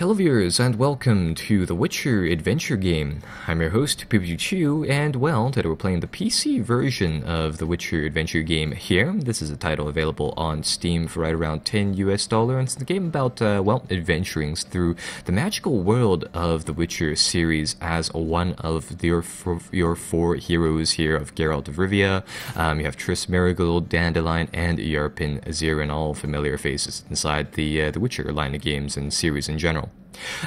Hello viewers and welcome to The Witcher adventure game. I'm your host, PPG Chu, and well, today we're playing the PC version of The Witcher adventure game here. This is a title available on Steam for right around 10 US dollar, and it's the game about, uh, well, adventuring through the magical world of The Witcher series as one of your, your four heroes here of Geralt of Rivia. Um, you have Triss Merigold, Dandelion, and Yarpen Zigrin, all familiar faces inside the, uh, the Witcher line of games and series in general.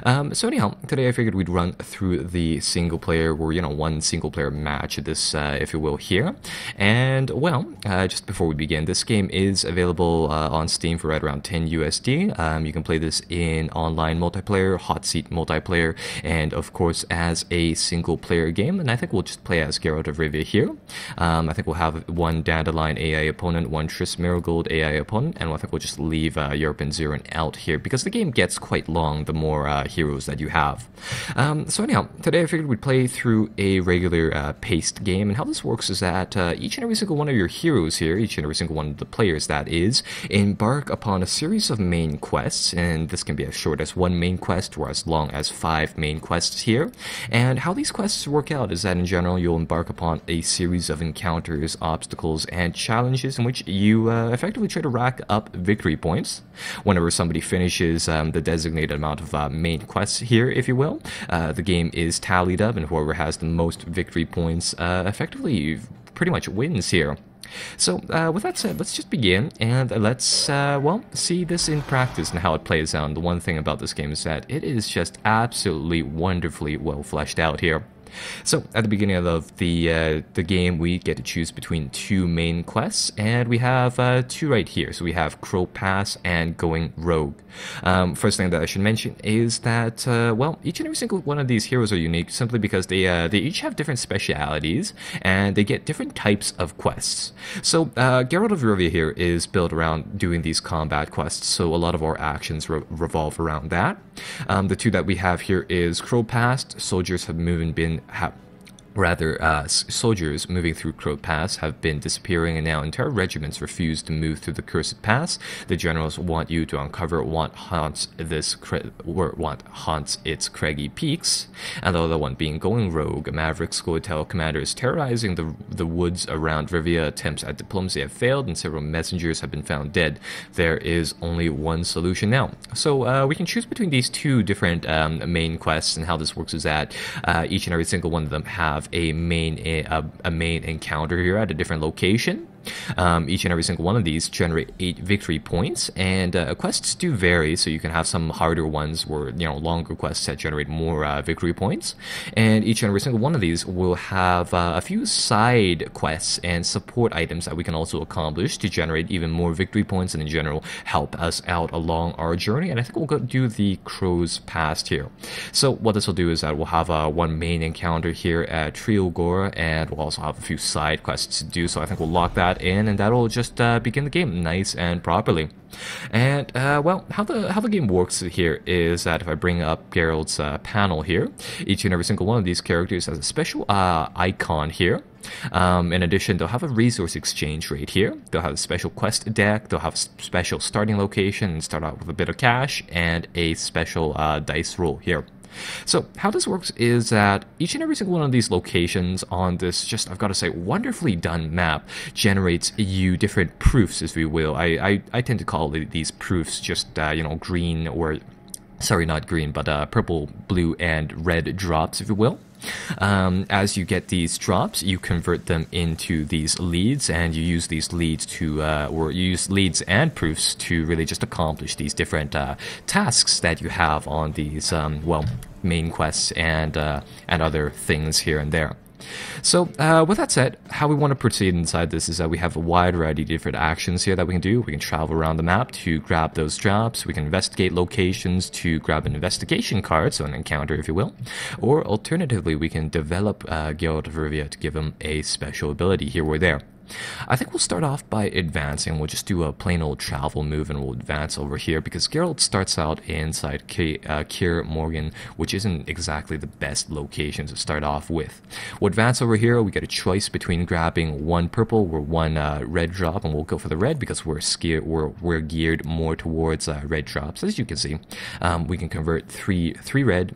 Um, so anyhow, today I figured we'd run through the single player, or you know, one single player match, this, uh, if you will, here. And well, uh, just before we begin, this game is available uh, on Steam for right around 10 USD. Um, you can play this in online multiplayer, hot seat multiplayer, and of course as a single player game. And I think we'll just play as Geralt of Rivia here. Um, I think we'll have one Dandelion AI opponent, one Triss Merigold AI opponent, and I think we'll just leave uh, Yarpen Zigrin out here because the game gets quite long the more uh, heroes that you have. Um, so anyhow, today I figured we'd play through a regular uh, paced game, and how this works is that uh, each and every single one of your heroes here, each and every single one of the players that is, embark upon a series of main quests, and this can be as short as one main quest or as long as five main quests here. And how these quests work out is that in general you'll embark upon a series of encounters, obstacles, and challenges in which you uh, effectively try to rack up victory points. Whenever somebody finishes um, the designated amount of uh, main quests here, if you will. Uh, the game is tallied up, and whoever has the most victory points uh, effectively pretty much wins here. So, uh, with that said, let's just begin and let's, uh, well, see this in practice and how it plays out. And the one thing about this game is that it is just absolutely wonderfully well fleshed out here. So at the beginning of the uh, the game, we get to choose between two main quests, and we have uh, two right here. So we have Crow Pass and Going Rogue. Um, first thing that I should mention is that uh, well, each and every single one of these heroes are unique simply because they uh, they each have different specialities and they get different types of quests. So uh, Geralt of Rivia here is built around doing these combat quests, so a lot of our actions re- revolve around that. Um, the two that we have here is Crow Pass. Soldiers have moved and been have Rather, uh, soldiers moving through Crow Pass have been disappearing, and now entire regiments refuse to move through the Cursed Pass. The generals want you to uncover what haunts this what haunts its craggy peaks. And the other one being going rogue. Maverick Scoia'tael commanders terrorizing the the woods around Rivia. Attempts at diplomacy have failed, and several messengers have been found dead. There is only one solution now. So uh, we can choose between these two different um, main quests, and how this works is that uh, each and every single one of them have have a main a, a main encounter here at a different location um, each and every single one of these generate eight victory points, and uh, quests do vary. So you can have some harder ones or you know longer quests that generate more uh, victory points, and each and every single one of these will have uh, a few side quests and support items that we can also accomplish to generate even more victory points and in general help us out along our journey. And I think we'll go do the Crow's Pass here. So what this will do is that we'll have uh, one main encounter here at Trielgor, and we'll also have a few side quests to do. So I think we'll lock that that in, and that'll just uh, begin the game nice and properly. And uh, well, how the how the game works here is that if I bring up Geralt's uh, panel here, each and every single one of these characters has a special uh, icon here. Um, in addition, they'll have a resource exchange rate here. They'll have a special quest deck. They'll have a special starting location and start out with a bit of cash and a special uh, dice roll here. So how this works is that each and every single one of these locations on this just I've got to say wonderfully done map generates you different proofs, if you will. I I, I tend to call these proofs just uh, you know green or sorry not green but uh, purple, blue, and red drops, if you will. Um, as you get these drops, you convert them into these leads, and you use these leads to, uh, or you use leads and proofs to really just accomplish these different uh, tasks that you have on these, um, well, main quests and uh, and other things here and there. So, uh, with that said, how we want to proceed inside this is that we have a wide variety of different actions here that we can do. We can travel around the map to grab those jobs. We can investigate locations to grab an investigation card, so an encounter, if you will. Or alternatively, we can develop uh, Geralt of Rivia to give him a special ability here or there. I think we'll start off by advancing. We'll just do a plain old travel move and we'll advance over here because Geralt starts out inside K- uh, Kaer Morhen, which isn't exactly the best location to start off with. We'll advance over here. We get a choice between grabbing one purple or one uh, red drop, and we'll go for the red because we're. We're, we're geared more towards uh, red drops, as you can see. Um, we can convert three three red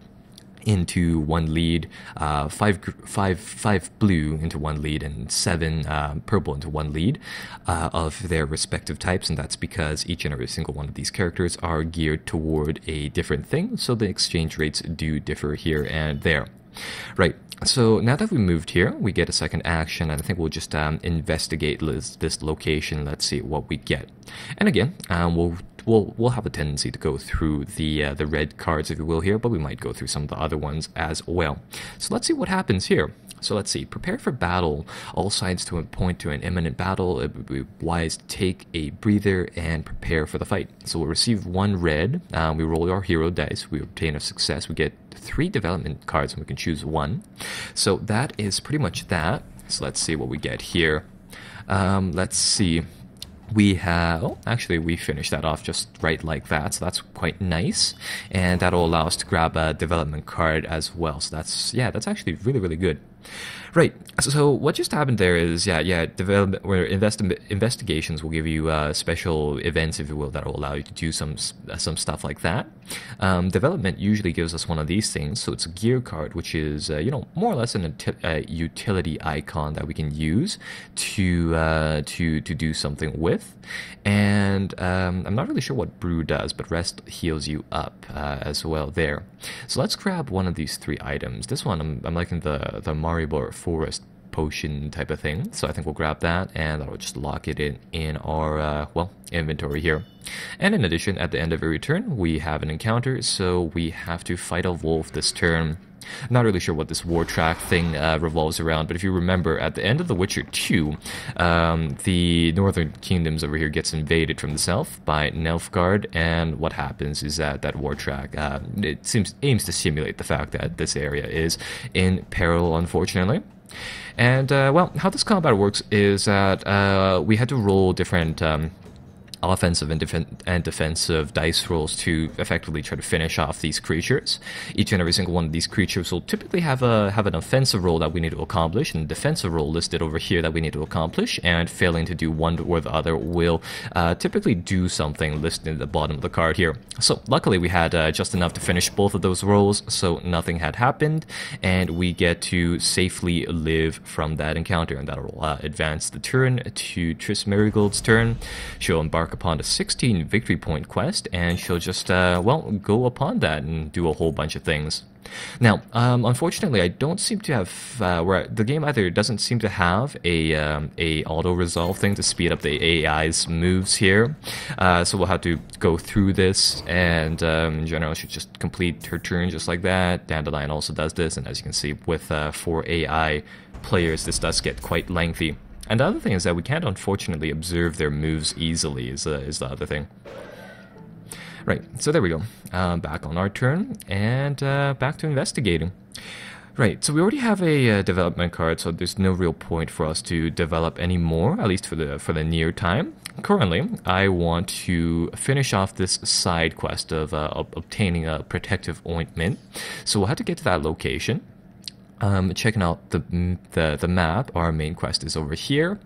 into one lead, uh, five, five, five blue into one lead, and seven uh, purple into one lead uh, of their respective types. And that's because each and every single one of these characters are geared toward a different thing, so the exchange rates do differ here and there. Right, so now that we moved here, we get a second action, and I think we'll just um, investigate this, this, location. Let's see what we get. And again, um, we'll we'll we'll have a tendency to go through the uh, the red cards, if you will, here, but we might go through some of the other ones as well. So let's see what happens here. So let's see. Prepare for battle. All sides to point to an imminent battle. It would be wise to take a breather and prepare for the fight. So we'll receive one red. Um, we roll our hero dice. We obtain a success. We get three development cards and we can choose one. So that is pretty much that. So let's see what we get here. Um, let's see we have oh, actually we finished that off just right like that so that's quite nice. And that'll allow us to grab a development card as well. So that's yeah that's actually really really good Right. So what just happened there is, yeah, yeah, development where invest, investigations will give you uh, special events, if you will, that will allow you to do some some stuff like that. Um, development usually gives us one of these things. So it's a gear card, which is uh, you know more or less an, a utility icon that we can use to uh, to to do something with. And um, I'm not really sure what brew does, but rest heals you up uh, as well there. So let's grab one of these three items. This one I'm, I'm liking the the Forest potion type of thing. So I think we'll grab that and I'll just lock it in in our, uh, well, inventory here. And in addition, at the end of every turn, we have an encounter, so we have to fight a wolf this turn. Not really sure what this war track thing uh, revolves around, but if you remember, at the end of The Witcher 2, um, the northern kingdoms over here gets invaded from the south by Nilfgaard, and what happens is that that war track uh, it seems aims to simulate the fact that this area is in peril, unfortunately. And uh, well, how this combat works is that uh, we had to roll different um, offensive and, def- and, defensive dice rolls to effectively try to finish off these creatures. Each and every single one of these creatures will typically have a have an offensive roll that we need to accomplish, and a defensive roll listed over here that we need to accomplish. And failing to do one or the other will uh, typically do something listed at the bottom of the card here. So luckily we had uh, just enough to finish both of those rolls, so nothing had happened, and we get to safely live from that encounter, and that'll uh, advance the turn to Triss Merigold's turn. She'll embark embark upon a 16 victory point quest, and she'll just, uh, well, go upon that and do a whole bunch of things. Now, um, unfortunately, I don't seem to have uh, where the game either doesn't seem to have a um, a auto resolve thing to speed up the AI's moves here. Uh, so we'll have to go through this, and um, in general, she just complete her turn just like that. Dandelion also does this, and as you can see, with uh, four AI players, this does get quite lengthy. And the other thing is that we can't unfortunately observe their moves easily, is, uh, is the other thing. Right, so there we go. Uh, back on our turn, and uh, back to investigating. Right, so we already have a uh, development card, so there's no real point for us to develop any more, at least for the for the near time. Currently, I want to finish off this side quest of uh, obtaining a protective ointment, so we'll have to get to that location um, checking out the, the the map, our main quest is over here,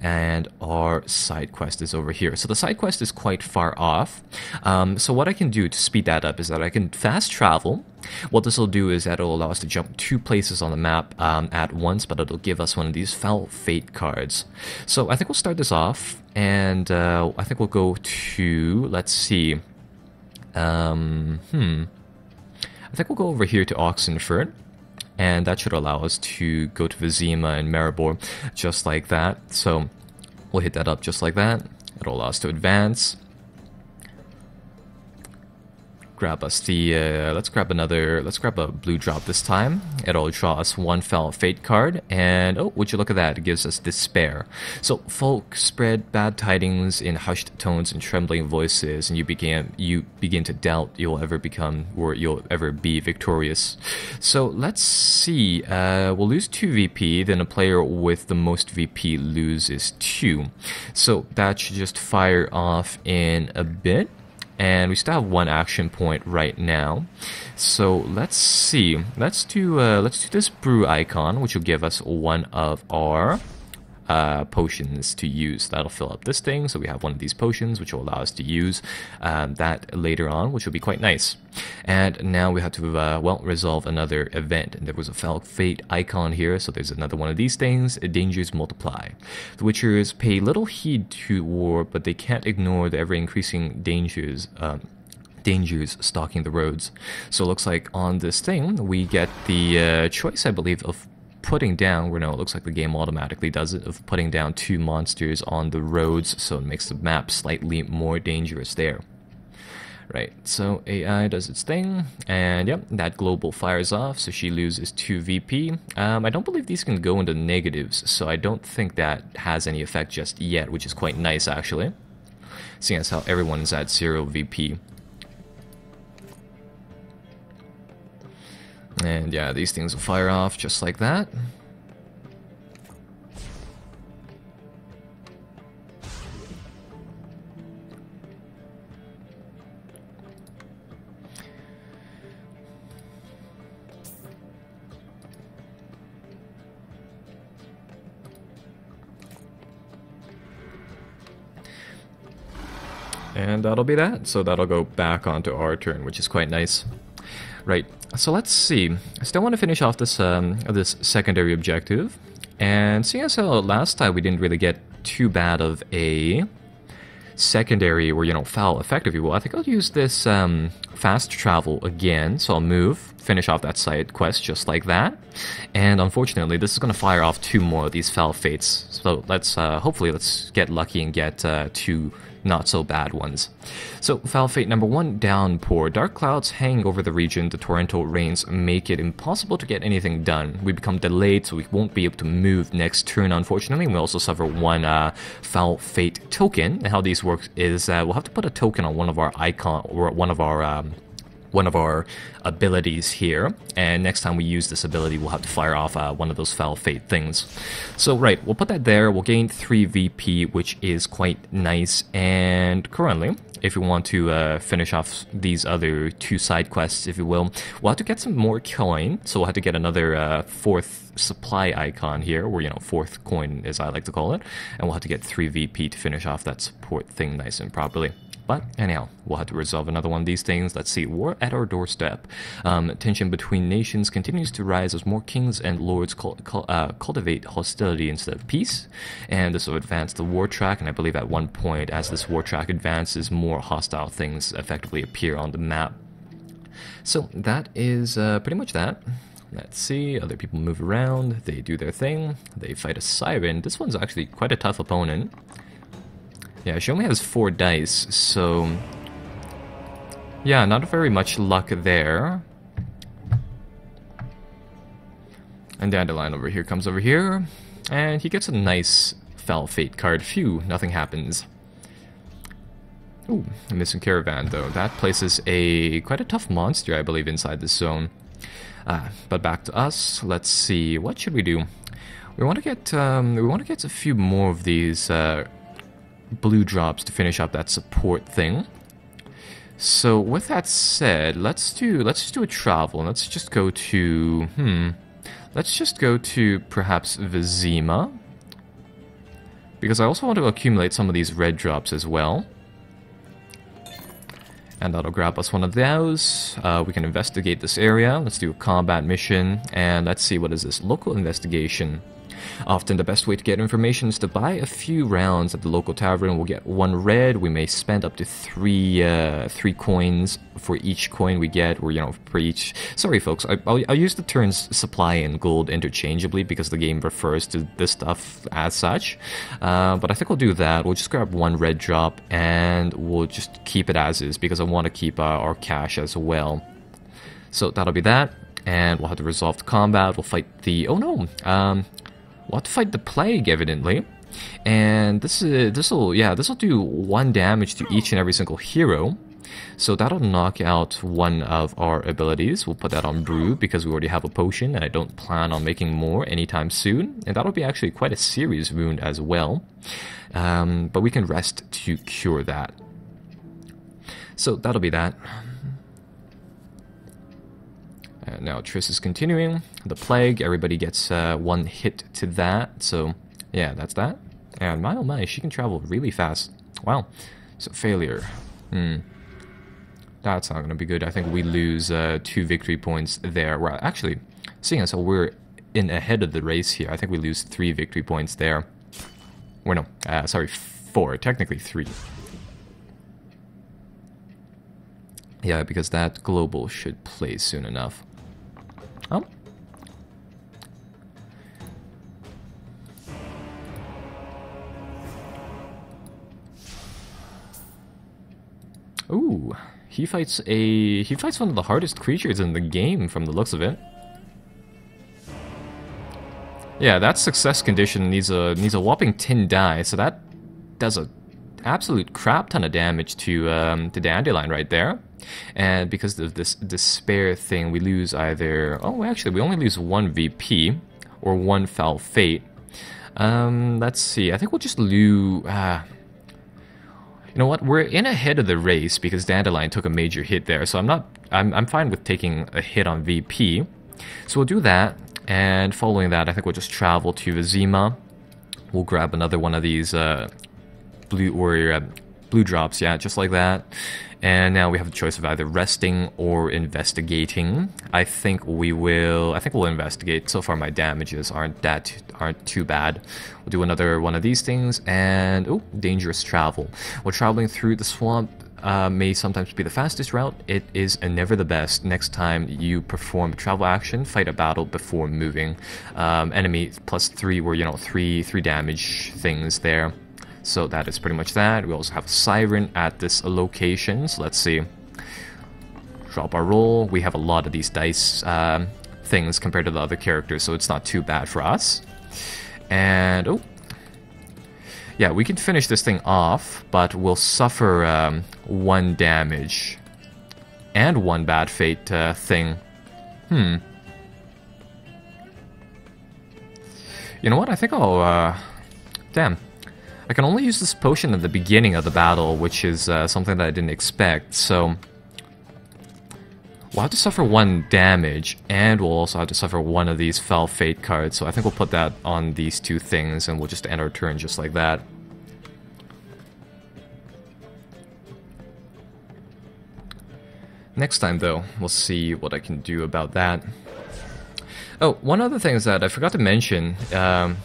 and our side quest is over here. So the side quest is quite far off. Um, so what I can do to speed that up is that I can fast travel. What this will do is that it'll allow us to jump two places on the map um, at once, but it'll give us one of these Foul Fate cards. So I think we'll start this off, and uh, I think we'll go to, let's see, um, hmm, I think we'll go over here to Oxenfurt and that should allow us to go to Vizima and Maribor just like that. So we'll hit that up just like that. It'll allow us to advance. Grab us the uh, let's grab another let's grab a blue drop this time. It'll draw us one fell fate card and oh would you look at that? It gives us despair. So folk spread bad tidings in hushed tones and trembling voices and you begin you begin to doubt you'll ever become or you'll ever be victorious. So let's see uh, we'll lose 2 vp then a player with the most vp loses 2 so that should just fire off in a bit and we still have one action point right now. So let's see. Let's do uh, let's do this brew icon, which will give us one of our uh, potions to use. That'll fill up this thing, so we have one of these potions, which will allow us to use um, that later on, which will be quite nice. And now we have to, uh, well, resolve another event. And there was a Fate icon here, so there's another one of these things. Dangers multiply. The Witchers pay little heed to war, but they can't ignore the ever-increasing dangers um, dangers stalking the roads. So it looks like on this thing, we get the uh, choice, I believe, of putting down, where no, it looks like the game automatically does it, of putting down two monsters on the roads, so it makes the map slightly more dangerous there. Right, so AI does its thing, and yep, that global fires off, so she loses 2 VP. Um, I don't believe these can go into negatives, so I don't think that has any effect just yet, which is quite nice actually. Seeing as how everyone's at 0 VP. And yeah, these things will fire off just like that. And that'll be that. So that'll go back onto our turn, which is quite nice. Right, so let's see. I still want to finish off this um, this secondary objective. And seeing as how last time we didn't really get too bad of a secondary or, you know, foul effect, if you will, I think I'll use this um, fast travel again. So I'll move, finish off that side quest just like that. And unfortunately, this is going to fire off two more of these foul fates. So let's, uh, hopefully, let's get lucky and get uh, two not so bad ones. So, Foul Fate number one, Downpour. Dark clouds hang over the region. The torrential rains make it impossible to get anything done. We become delayed, so we won't be able to move next turn, unfortunately. We also suffer one uh, Foul Fate token. And how these work is uh, we'll have to put a token on one of our icon or one of our um, one of our abilities here, and next time we use this ability, we'll have to fire off uh, one of those Foul Fate things. So, right, we'll put that there. We'll gain 3 VP, which is quite nice, and currently, if we want to uh, finish off these other two side quests, if you will, we'll have to get some more coin, so we'll have to get another uh, fourth supply icon here, or, you know, fourth coin, as I like to call it, and we'll have to get 3 VP to finish off that support thing nice and properly. But anyhow, we'll have to resolve another one of these things. Let's see, war at our doorstep. Um, tension between nations continues to rise as more kings and lords uh, cultivate hostility instead of peace. And this will advance the war track, and I believe at one point, as this war track advances, more hostile things effectively appear on the map. So that is uh, pretty much that. Let's see, other people move around, they do their thing, they fight a siren. This one's actually quite a tough opponent. Yeah, she only has four dice, so... Yeah, not very much luck there. And Dandelion over here comes over here, and he gets a nice Foul Fate card. Phew, nothing happens. Ooh, a missing caravan though. That places a quite a tough monster, I believe, inside this zone. Uh, but back to us. Let's see. What should we do? We want to get um, we want to get a few more of these uh, blue drops to finish up that support thing. So with that said, let's do let's just do a travel. Let's just go to hmm. Let's just go to perhaps Vizima. Because I also want to accumulate some of these red drops as well. And that'll grab us one of those. Uh, we can investigate this area. Let's do a combat mission. And let's see, what is this? Local investigation. Often the best way to get information is to buy a few rounds at the local tavern. We'll get one red. We may spend up to three uh, three coins for each coin we get, or you know, for each. Sorry, folks. I, will I'll use the terms supply and gold interchangeably because the game refers to this stuff as such. Uh, but I think we'll do that. We'll just grab one red drop and we'll just keep it as is because I want to keep uh, our cash as well. So that'll be that and we'll have to resolve the combat. We'll fight the oh no, um, have to fight the plague evidently, and this is this will yeah this will do one damage to each and every single hero. So that'll knock out one of our abilities. We'll put that on Brew because we already have a potion and I don't plan on making more anytime soon. And that'll be actually quite a serious wound as well. Um, but we can rest to cure that. So that'll be that. Now Triss is continuing. The Plague, everybody gets uh, one hit to that. So yeah, that's that. And my oh my, she can travel really fast. Wow. So failure. Hmm. That's not going to be good. I think we lose uh, two victory points there. Well, actually, seeing as how we're in ahead of the race here, I think we lose three victory points there. Or no, uh, sorry, four. Technically three. Yeah, because that global should play soon enough. Ooh, he fights a he fights one of the hardest creatures in the game from the looks of it. Yeah, that success condition needs a needs a whopping 10 die, so that does a absolute crap ton of damage to um, to Dandelion right there. And because of this despair thing, we lose either... Oh, actually, we only lose one VP, or one Foul Fate. Um, let's see, I think we'll just lose... Uh, you know what? We're in ahead of the race because Dandelion took a major hit there, so I'm not. I'm I'm fine with taking a hit on VP. So we'll do that, and following that, I think we'll just travel to Vizima. We'll grab another one of these uh, blue warrior uh, blue drops, yeah, just like that. And now we have the choice of either resting or investigating. I think we will. I think we'll investigate. So far, my damages aren't that aren't too bad. We'll do another one of these things, and oh, dangerous travel. We're traveling through the swamp. Uh, may sometimes be the fastest route. It is never the best. Next time you perform travel action, fight a battle before moving. Um, enemy plus three, were you know three three damage things there. So that is pretty much that. We also have Siren at this location. So let's see. Drop our roll. We have a lot of these dice um, things compared to the other characters, so it's not too bad for us. And, oh. Yeah, we can finish this thing off, but we'll suffer um, one damage. And one bad fate uh, thing. Hmm. You know what? I think I'll, uh... Damn. I can only use this potion at the beginning of the battle, which is uh, something that I didn't expect, so... We'll have to suffer one damage, and we'll also have to suffer one of these Foul Fate cards, so I think we'll put that on these two things, and we'll just end our turn just like that. Next time, though, we'll see what I can do about that. Oh, one other thing is that I forgot to mention, um,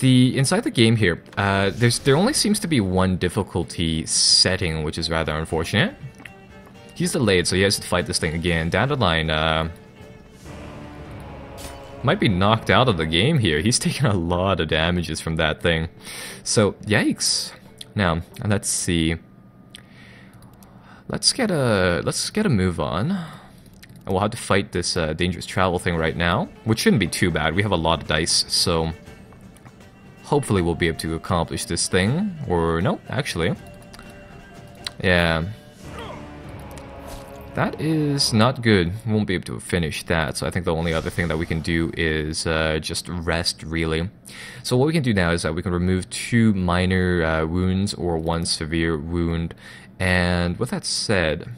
the inside the game here, uh, there's there only seems to be one difficulty setting, which is rather unfortunate. He's delayed, so he has to fight this thing again. Dandelion uh, might be knocked out of the game here. He's taking a lot of damages from that thing. So, yikes. Now, let's see. Let's get a let's get a move on. And we'll have to fight this uh, dangerous travel thing right now, which shouldn't be too bad. We have a lot of dice, so Hopefully we'll be able to accomplish this thing. Or no, actually. Yeah. That is not good. We won't be able to finish that, so I think the only other thing that we can do is uh, just rest, really. So what we can do now is that we can remove two minor uh, wounds or one severe wound. And with that said,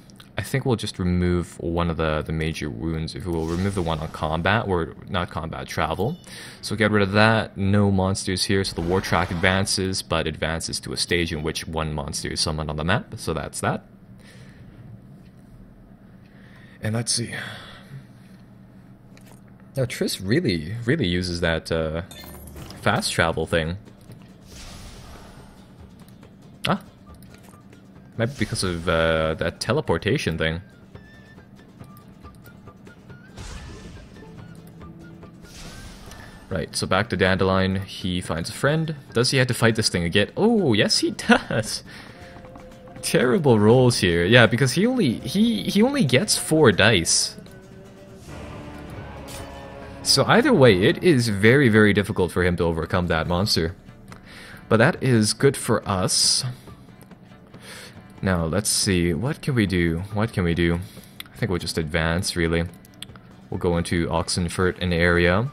I think we'll just remove one of the, the major wounds. If we will remove the one on combat, or not combat, travel. So get rid of that. No monsters here, so the war track advances, but advances to a stage in which one monster is summoned on the map. So that's that. And let's see. Now Triss really, really uses that uh, fast travel thing. Maybe because of uh, that teleportation thing. Right, so back to Dandelion. He finds a friend. Does he have to fight this thing again? Oh, yes he does. Terrible rolls here. Yeah, because he only he he only gets four dice. So either way, it is very, very difficult for him to overcome that monster. But that is good for us. Now, let's see. What can we do? What can we do? I think we'll just advance, really. We'll go into Oxenfurt, an area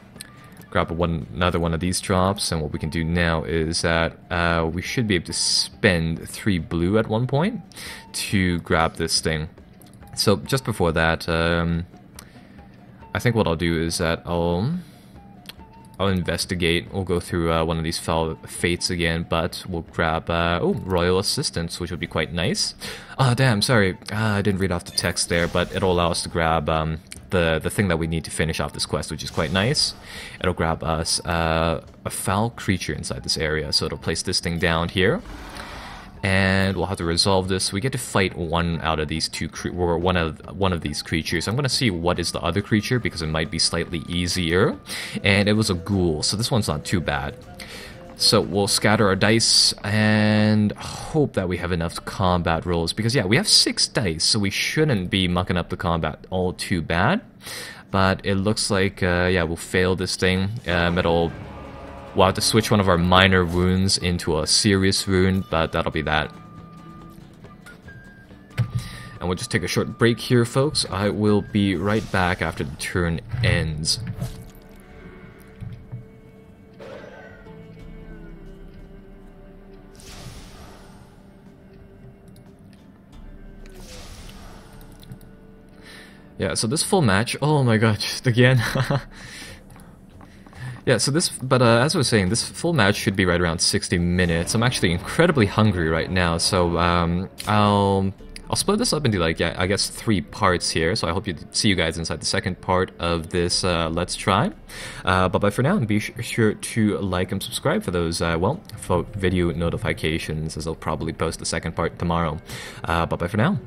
grab one another one of these drops, and what we can do now is that uh, we should be able to spend three blue at one point to grab this thing. So just before that, um, I think what I'll do is that I'll I'll investigate. We'll go through uh, one of these foul fates again, but we'll grab uh, oh royal assistance, which would be quite nice. Ah, oh, damn, sorry, uh, I didn't read off the text there, but it'll allow us to grab um, the, the thing that we need to finish off this quest, which is quite nice. It'll grab us uh, a foul creature inside this area, so it'll place this thing down here. And we'll have to resolve this. We get to fight one out of these two, or one of one of these creatures. I'm gonna see what is the other creature because it might be slightly easier. And it was a ghoul, so this one's not too bad. So we'll scatter our dice and hope that we have enough combat rolls. Because yeah, we have six dice, so we shouldn't be mucking up the combat all too bad. But it looks like, uh, yeah, we'll fail this thing. Um, it'll... We'll have to switch one of our minor wounds into a serious wound, but that'll be that. And we'll just take a short break here, folks. I will be right back after the turn ends. Yeah, so this full match, oh my god, just again. Yeah, so this, but uh, as I was saying, this full match should be right around 60 minutes. I'm actually incredibly hungry right now, so um, I'll I'll split this up into like yeah, I guess three parts here. So I hope you see you guys inside the second part of this uh, Let's Try. Uh, but bye for now, and be sure to like and subscribe for those uh, well for video notifications, as I'll probably post the second part tomorrow. Uh, but bye for now.